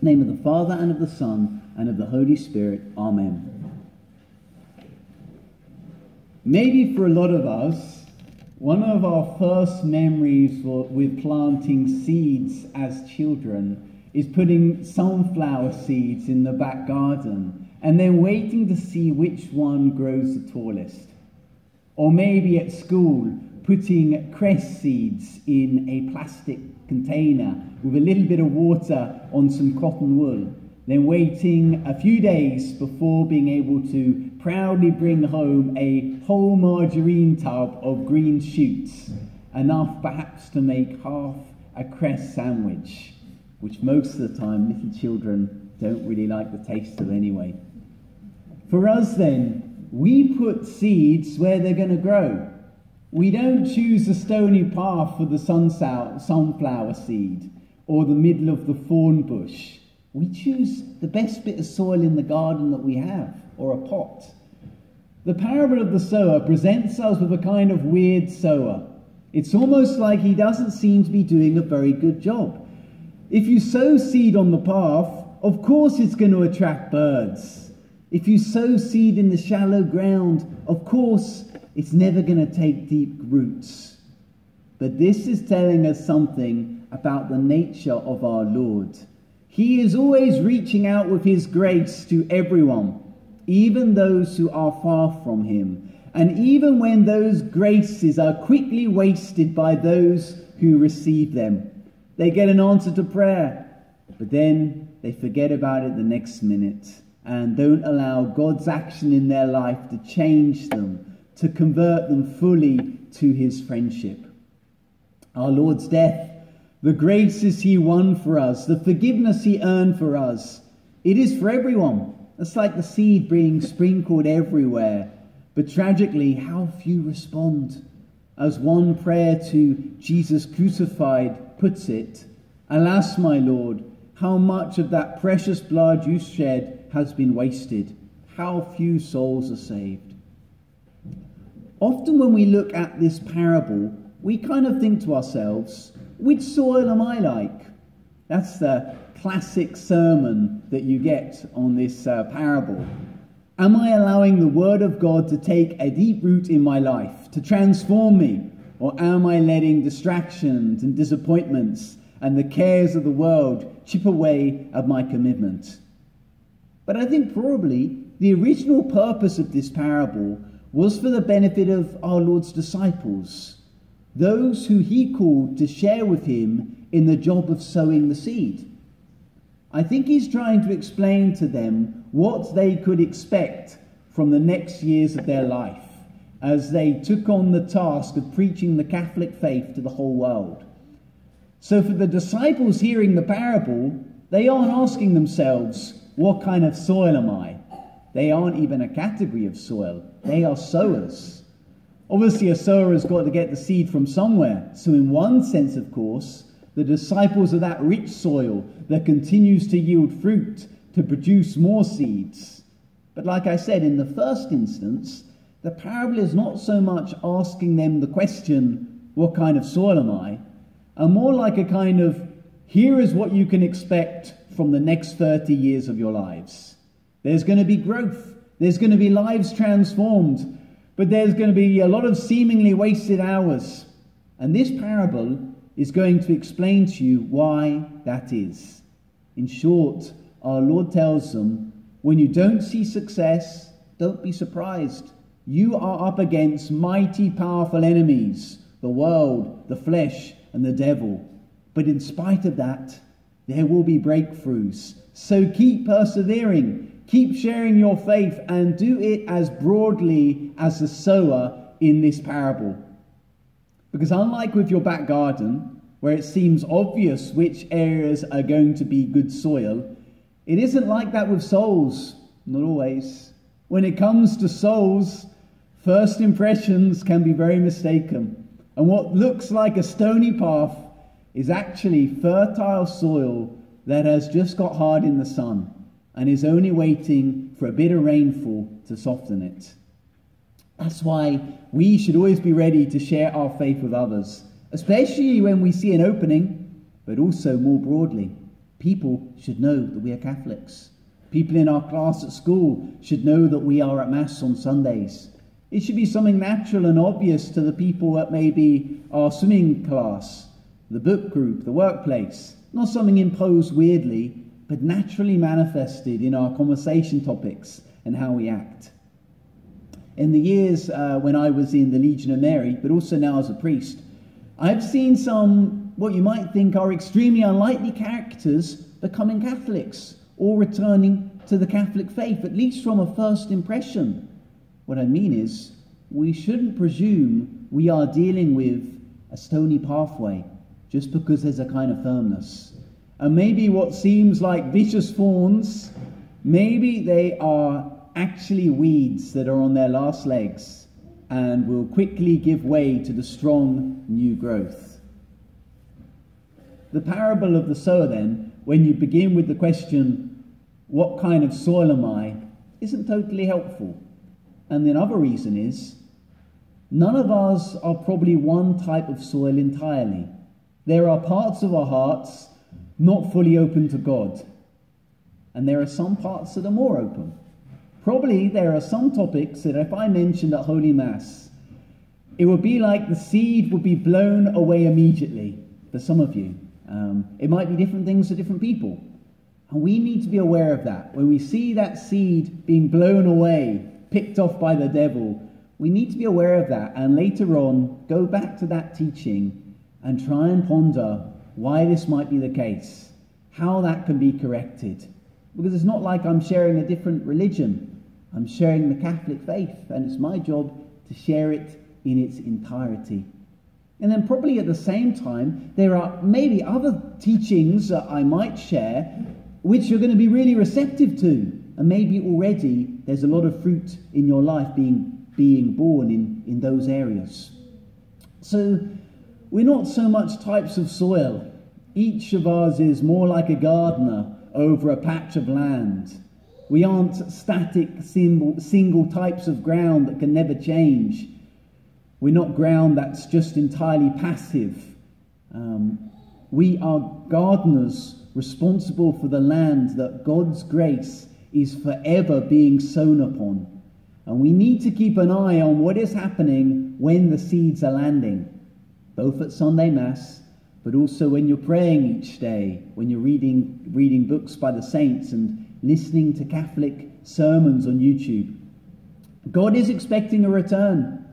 name of the Father and of the Son and of the Holy Spirit. Amen. Maybe for a lot of us, one of our first memories with planting seeds as children is putting sunflower seeds in the back garden and then waiting to see which one grows the tallest. Or maybe at school, putting cress seeds in a plastic container with a little bit of water on some cotton wool, then waiting a few days before being able to proudly bring home a whole margarine tub of green shoots, enough perhaps to make half a cress sandwich, which most of the time little children don't really like the taste of anyway. For us, then, we put seeds where they're going to grow. We don't choose the stony path for the sunflower seed or the middle of the thorn bush. We choose the best bit of soil in the garden that we have, or a pot. The parable of the sower presents us with a kind of weird sower. It's almost like he doesn't seem to be doing a very good job. If you sow seed on the path, of course it's going to attract birds. If you sow seed in the shallow ground, of course it's never going to take deep roots. But this is telling us something about the nature of our Lord. He is always reaching out with his grace to everyone, even those who are far from him. And even when those graces are quickly wasted by those who receive them, they get an answer to prayer, but then they forget about it the next minute and don't allow God's action in their life to change them to convert them fully to his friendship. Our Lord's death, the graces he won for us, the forgiveness he earned for us, it is for everyone. It's like the seed being sprinkled everywhere. But tragically, how few respond. As one prayer to Jesus crucified puts it, Alas, my Lord, how much of that precious blood you shed has been wasted. How few souls are saved. Often, when we look at this parable, we kind of think to ourselves, which soil am I like? That's the classic sermon that you get on this uh, parable. Am I allowing the Word of God to take a deep root in my life, to transform me? Or am I letting distractions and disappointments and the cares of the world chip away at my commitment? But I think probably the original purpose of this parable was for the benefit of our Lord's disciples, those who he called to share with him in the job of sowing the seed. I think he's trying to explain to them what they could expect from the next years of their life as they took on the task of preaching the Catholic faith to the whole world. So, for the disciples hearing the parable, they aren't asking themselves, What kind of soil am I? They aren't even a category of soil, they are sowers. Obviously, a sower has got to get the seed from somewhere. So, in one sense, of course, the disciples are that rich soil that continues to yield fruit to produce more seeds. But, like I said, in the first instance, the parable is not so much asking them the question, What kind of soil am I? and more like a kind of, Here is what you can expect from the next 30 years of your lives. There's going to be growth. There's going to be lives transformed. But there's going to be a lot of seemingly wasted hours. And this parable is going to explain to you why that is. In short, our Lord tells them when you don't see success, don't be surprised. You are up against mighty, powerful enemies the world, the flesh, and the devil. But in spite of that, there will be breakthroughs. So keep persevering. Keep sharing your faith and do it as broadly as the sower in this parable. Because unlike with your back garden, where it seems obvious which areas are going to be good soil, it isn't like that with souls. Not always. When it comes to souls, first impressions can be very mistaken. And what looks like a stony path is actually fertile soil that has just got hard in the sun and is only waiting for a bit of rainfall to soften it. That's why we should always be ready to share our faith with others, especially when we see an opening, but also more broadly. People should know that we are Catholics. People in our class at school should know that we are at Mass on Sundays. It should be something natural and obvious to the people at maybe our swimming class, the book group, the workplace. Not something imposed weirdly, but naturally manifested in our conversation topics and how we act. In the years uh, when I was in the Legion of Mary, but also now as a priest, I've seen some, what you might think are extremely unlikely characters becoming Catholics or returning to the Catholic faith, at least from a first impression. What I mean is, we shouldn't presume we are dealing with a stony pathway just because there's a kind of firmness. And maybe what seems like vicious thorns, maybe they are actually weeds that are on their last legs and will quickly give way to the strong new growth. The parable of the sower, then, when you begin with the question, What kind of soil am I? isn't totally helpful. And the other reason is, none of us are probably one type of soil entirely. There are parts of our hearts not fully open to God, and there are some parts that are more open. Probably there are some topics that if I mentioned at Holy Mass, it would be like the seed would be blown away immediately for some of you. Um, it might be different things for different people. And we need to be aware of that. When we see that seed being blown away, picked off by the devil, we need to be aware of that and later on go back to that teaching and try and ponder why this might be the case, how that can be corrected. Because it's not like I'm sharing a different religion. I'm sharing the Catholic faith, and it's my job to share it in its entirety. And then, probably at the same time, there are maybe other teachings that I might share which you're going to be really receptive to. And maybe already there's a lot of fruit in your life being, being born in, in those areas. So, we're not so much types of soil. Each of us is more like a gardener over a patch of land. We aren't static single, types of ground that can never change. We're not ground that's just entirely passive. Um, we are gardeners responsible for the land that God's grace is forever being sown upon. And we need to keep an eye on what is happening when the seeds are landing, both at Sunday Mass, but also when you're praying each day, when you're reading, reading books by the saints and listening to Catholic sermons on YouTube. God is expecting a return.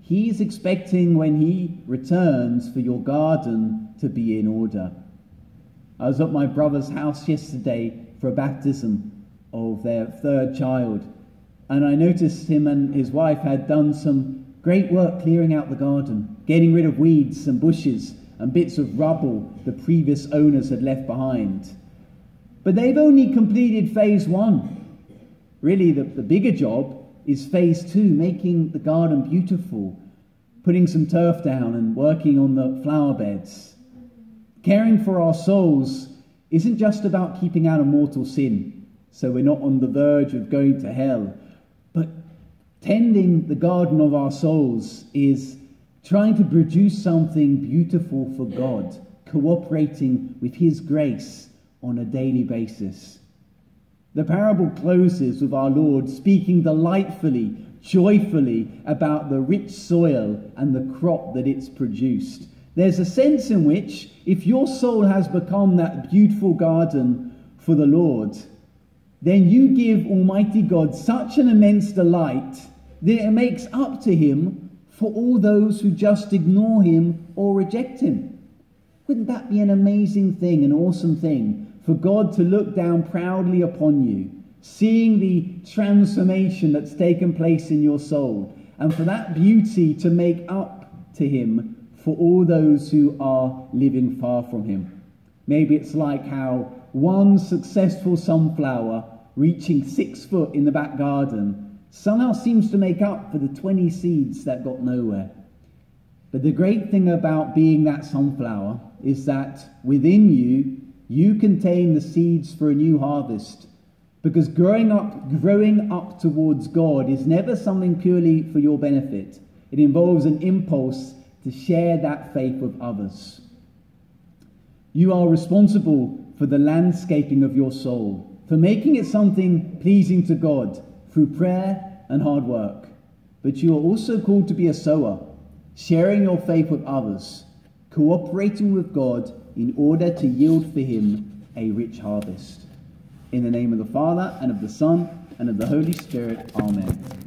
He's expecting when He returns for your garden to be in order. I was at my brother's house yesterday for a baptism of their third child, and I noticed him and his wife had done some great work clearing out the garden, getting rid of weeds and bushes and bits of rubble the previous owners had left behind. But they've only completed phase one. Really, the, the bigger job is phase two, making the garden beautiful, putting some turf down and working on the flower beds. Caring for our souls isn't just about keeping out of mortal sin, so we're not on the verge of going to hell, tending the garden of our souls is trying to produce something beautiful for God, cooperating with His grace on a daily basis. The parable closes with our Lord speaking delightfully, joyfully about the rich soil and the crop that it's produced. There's a sense in which, if your soul has become that beautiful garden for the Lord, then you give Almighty God such an immense delight that it makes up to Him for all those who just ignore Him or reject Him. Wouldn't that be an amazing thing, an awesome thing? for God to look down proudly upon you, seeing the transformation that's taken place in your soul, and for that beauty to make up to Him for all those who are living far from Him. Maybe it's like how one successful sunflower reaching six foot in the back garden somehow seems to make up for the 20 seeds that got nowhere. But the great thing about being that sunflower is that within you you contain the seeds for a new harvest. Because growing up, growing up towards God is never something purely for your benefit. It involves an impulse to share that faith with others. You are responsible for the landscaping of your soul, for making it something pleasing to God through prayer and hard work. But you are also called to be a sower, sharing your faith with others, cooperating with God in order to yield for Him a rich harvest. In the name of the Father, and of the Son, and of the Holy Spirit, Amen.